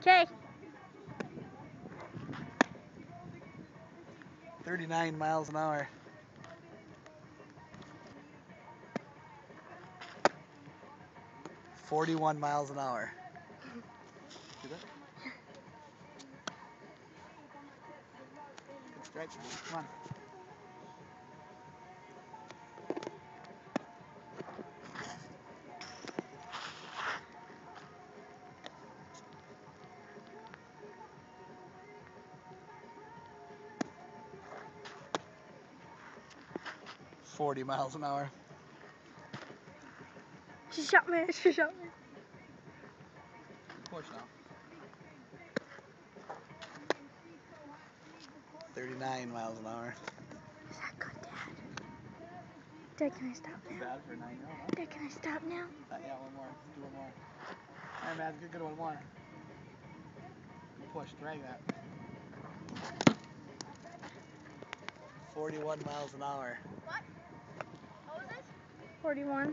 Okay. 39 miles an hour. Forty-one miles an hour. Stretch. Come on. Forty miles an hour. She shot me. She shot me. Push now. Thirty-nine miles an hour. Is that good, Dad? Dad, can I stop now? Bad for nine-year-old, huh? Dad, can I stop now? Uh, yeah, one more. Let's do one more. Alright, man, good, good one more. Push, drag that. 41 miles an hour. 41.